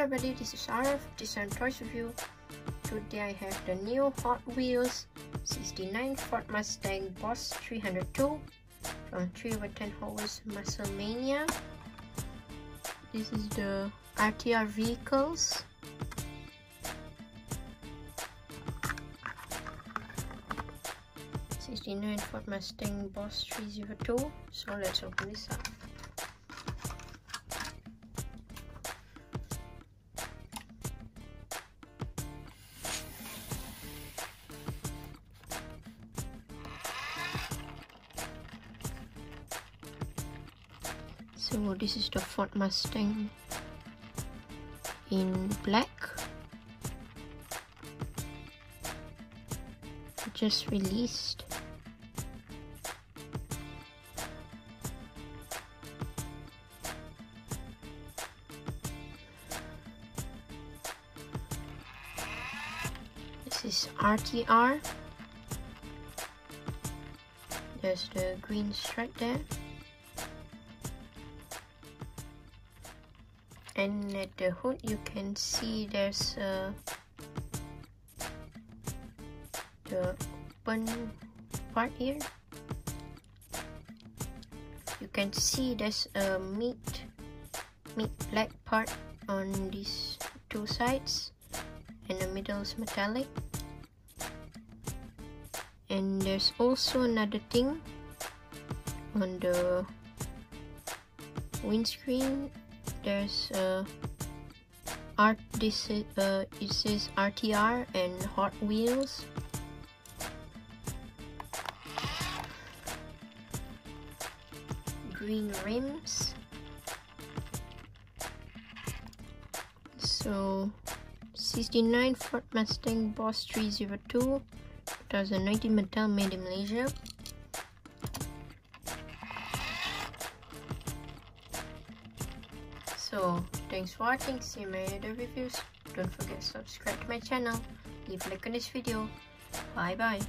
everybody, this is Arif, is Toys Review. Today I have the new Hot Wheels 69 Ford Mustang Boss 302 from 3 over 10 Horse Muscle Mania. This is the RTR vehicles. Sixty-nine Ford Mustang Boss 302. So let's open this up. So this is the Ford Mustang in black. Just released. This is RTR there's the green stripe there and at the hood you can see there's a the open part here. You can see there's a meat meat black part on these two sides and the middle is metallic. And there's also another thing on the windscreen there's uh, art this is, uh, it says RTR and Hot Wheels. Green rims. So 69 Ford Mustang Boss 302 2019 Mattel made in Malaysia So, thanks for watching, see my other reviews. Don't forget to subscribe to my channel, leave a like on this video. Bye bye.